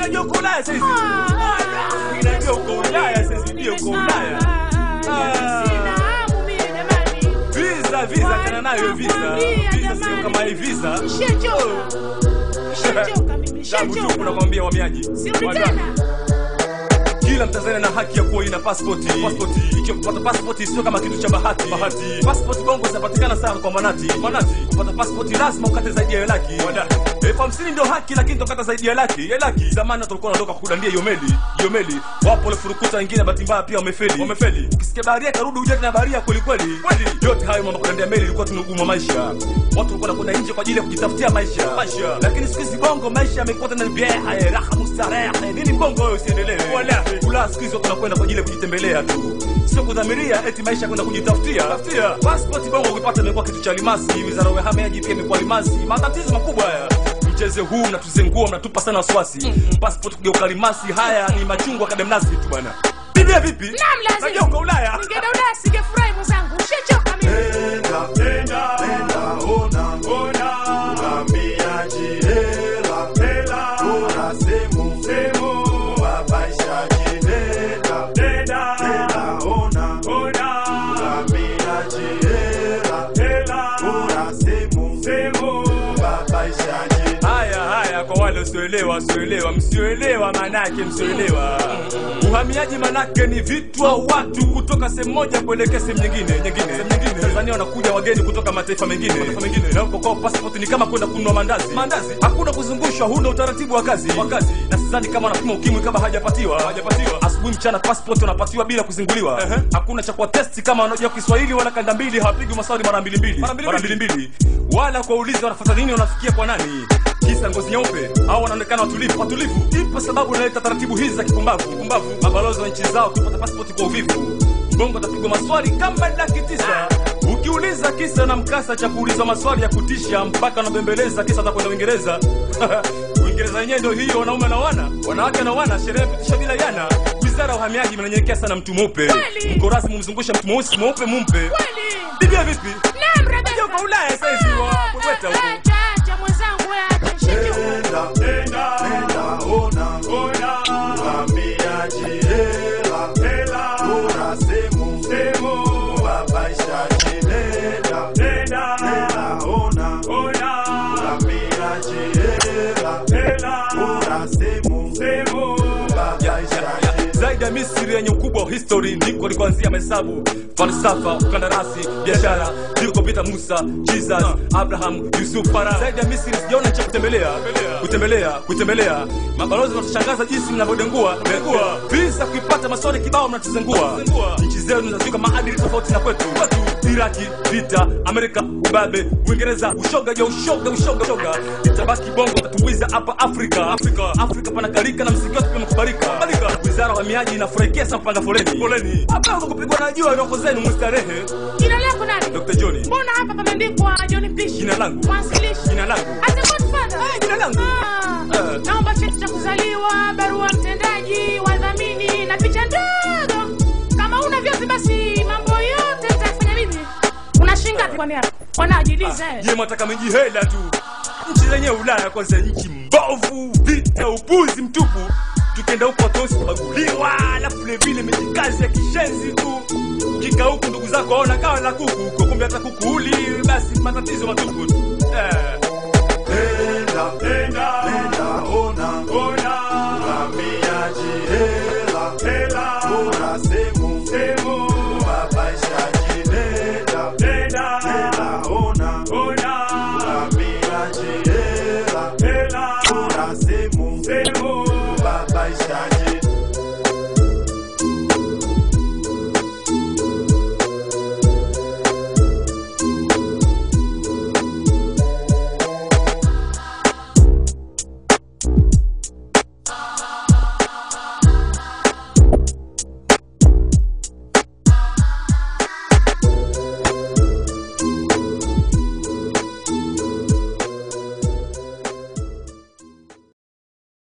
unajua uko Ulaya sasa hivi. Unajua uko Ulaya sasa ndio uko Ulaya. Visa, visa, tena nayo visa. Visa sio kama hii visa. Tabu tu nishachoka. nakwambia wahamiaji. Tena. Kila Mtanzania na haki ya kuwa ina passport. Passport. Ikiwa kupata passport sio kama kitu cha bahati. Bahati. Passport bongo zinapatikana sana kwa manati. Manati. Kupata passport lazima ukate zaidi ya laki. Wada. Elfu hamsini ndio haki lakini tokata zaidi ya laki. Ya laki. Zamani watu walikuwa wanatoka kudandia meli. Hiyo meli. Wapo wale furukuta wengine bahati mbaya pia wamefeli. Wamefeli. Ukisikia baharia karudi uje na baharia kweli kweli. Kweli. Yote hayo mambo kudandia meli ilikuwa tunugumu maisha. Watu walikuwa wanakwenda nje kwa ajili ya kujitafutia maisha. Maisha. Lakini siku hizi bongo maisha yamekuwa tena ni vyeha, eh, raha mustarehe. Nini bongo wewe usiendelee? wala Kula siku hizi watu wanakwenda kwa ajili ya kujitembelea tu. Sio kudhamiria eti maisha kwenda kujitafutia. Tafutia. Passport bongo ukipata imekuwa kitu cha limasi. Wizara ya uhamiaji pia imekuwa limasi. Matatizo makubwa haya. Mchezo huu mnatuzengua, mnatupa sana wasiwasi. Passport kugeuka limasi, haya ni machungwa kademnasi tu bwana. Bibia vipi? Naam, lazima. Uko Ulaya. Ningeenda Ulaya singefurahi mwenzangu. Ushachoka mimi. Enda, enda, enda, ona, ona. Uhamiaji, hela, hela. Ona wasioelewa, wasioelewa, msioelewa manake, msioelewa. Uhamiaji manake ni vitu au watu kutoka sehemu moja kuelekea sehemu nyingine nyingine. Nyingine. Tanzania wanakuja wageni kutoka mataifa mengine. Mataifa mengine, na huko kwa passport ni kama kwenda kununua mandazi. Mandazi, hakuna kuzungushwa, huna utaratibu wa kazi. Wa kazi, na sidhani kama wanapima ukimwi kama hajapatiwa. Hajapatiwa. Asubuhi mchana passport wanapatiwa bila kuzinguliwa. Hakuna cha kwa test kama wanajua Kiswahili wala kanda mbili, hawapigi maswali mara mbili mbili. Mara mbili mbili, wala kuwauliza wanafuata nini, wanafikia kwa nani kisa ngozi nyeupe au wanaonekana watulivu watulivu. Ipo sababu inaleta taratibu hizi za kipumbavu pumbavu. Mabalozi wa nchi zao kupata pasipoti kwa uvivu, Bongo atapigwa maswali kama laki tisa. Ukiuliza kisa na mkasa cha kuulizwa maswali ya kutisha, mpaka anabembeleza kisa za kwenda Uingereza. Uingereza yenyewe ndio hiyo, wanaume na wana wanawake na wana, sherehe pitisha bila yana. Wizara ya uhamiaji mnanyenyekea sana mtu mweupe, mko rasmi, mzungushe mtu mweusi mweupe, mumpe bibia vipi? Naam, rada. Ulaya sasa hivi wa kuweta huko. Ubabaishaji, nenda, nenda, nenda, ona, ona. Uhamiaji, hela, hela. Ona sehemu, sehemu. Ya Misri yenye ukubwa wa history ndiko alikoanzia mahesabu, falsafa, ukandarasi, biashara, ndiko Peter Musa, Jesus, Abraham, Yusuf, Farao. Zaidi ya Misri sijaona cha kutembelea, kutembelea, kutembelea. Mabalozi wanatushangaza jinsi mnavyodengua dengua visa kuipata, maswali kibao mnatuzengua. Nchi zenu zinazuka maadili tofauti na kwetu. Iraki, vita, Amerika, ubabe, Uingereza, ushoga ya ushoga, ushoga, ushoga. Itabaki bongo tatuwiza hapa Afrika. Afrika, Afrika panakalika na msingi pia Malika Kubalika. Wizara ya uhamiaji inafurahikia sana kupanga foleni. Foleni. Hapa kupigwa na jua roho zenu mstarehe. Jina lako nani? Dr. Johnny. Mbona hapa pameandikwa John Fish? Jina langu. Mwanzilishi. Jina langu. As a godfather. Eh, jina langu. Ah. Eh. Naomba cheti cha kuzaliwa, barua mtendaji, kwani hapa? Wanajiuliza. Je, mwataka hela tu. Nchi zenye Ulaya kwanza nchi mbovu, vita, upuzi mtupu. Tukienda huko watosi kubaguliwa, alafu vile vile mijikazi ya kishenzi tu. kika huku ndugu zako waona kawa la kuku huko, kumbe hata kuku uli basi matatizo matupu tu. Eh. nenda,